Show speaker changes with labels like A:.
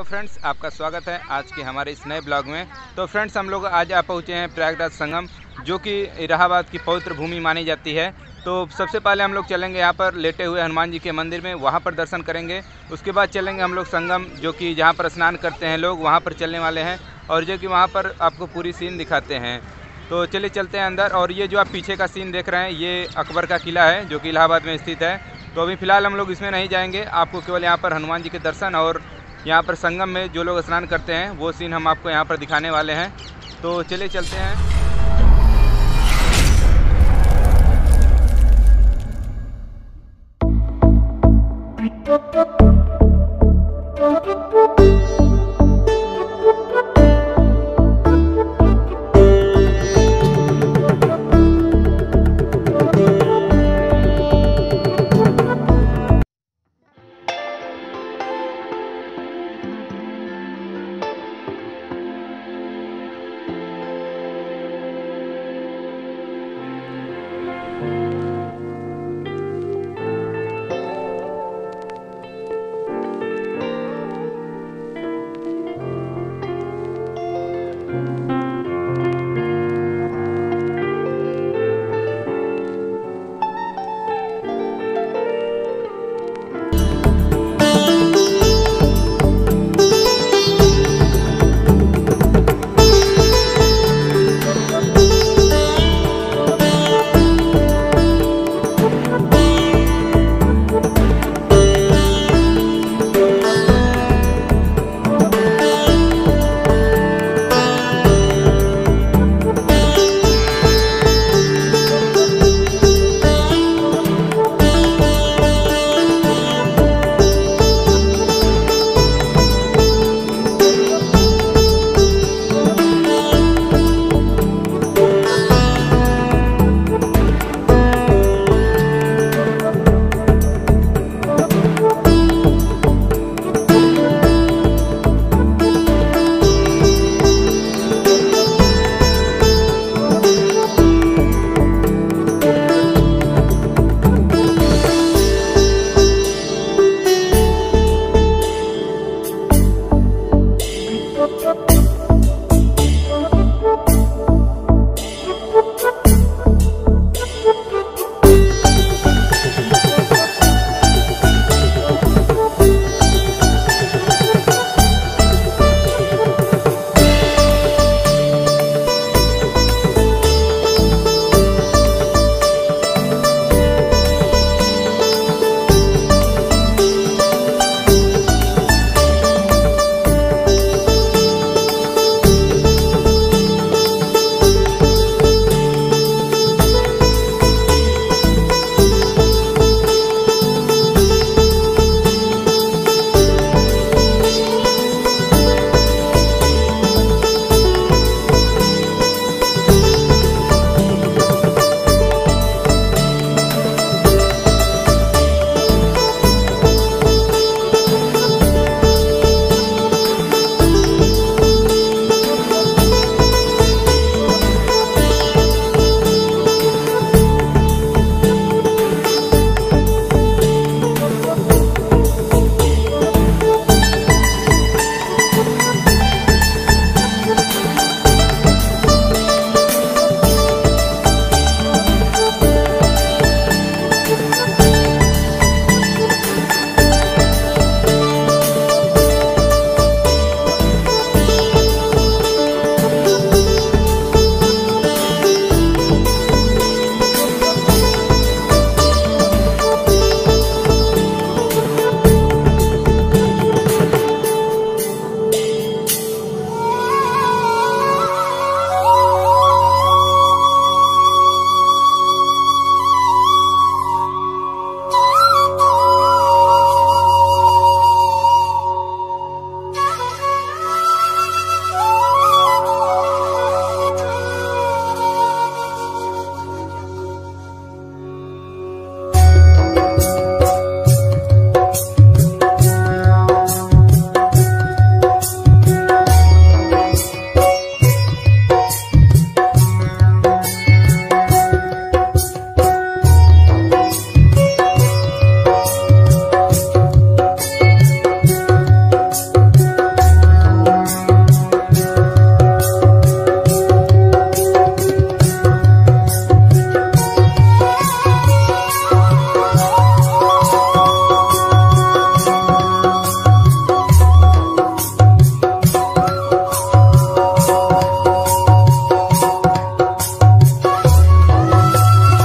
A: Hello friends, आपका स्वागत है आज के हमारे इस नए ब्लॉग में। तो फ्रेंड्स, हम लोग आज आ पहुँचे हैं प्रयागराज संगम, जो कि इलाहाबाद की पवित्र भूमि मानी जाती है। तो सबसे पहले हम लोग चलेंगे यहाँ पर, लेटे हुए हनुमान जी के मंदिर में, वहाँ पर दर्शन करेंगे। उसके बाद चलेंगे हम लोग संगम, जो कि जहाँ पर स्नान करते हैं लोग, वहाँ पर चलने वाले हैं, और जो कि वहाँ पर आपको पूरी सीन दिखाते हैं। तो चलिए चलते हैं अंदर, और ये जो आप पीछे का सीन देख रहे हैं, ये अकबर का किला है, जो कि इलाहाबाद में स्थित है। तो अभी फ़िलहाल हम लोग इसमें नहीं जाएँगे, आपको केवल यहाँ पर हनुमान जी के दर्शन और यहाँ पर संगम में जो लोग स्नान करते हैं, वो सीन हम आपको यहाँ पर दिखाने वाले हैं तो चले चलते हैं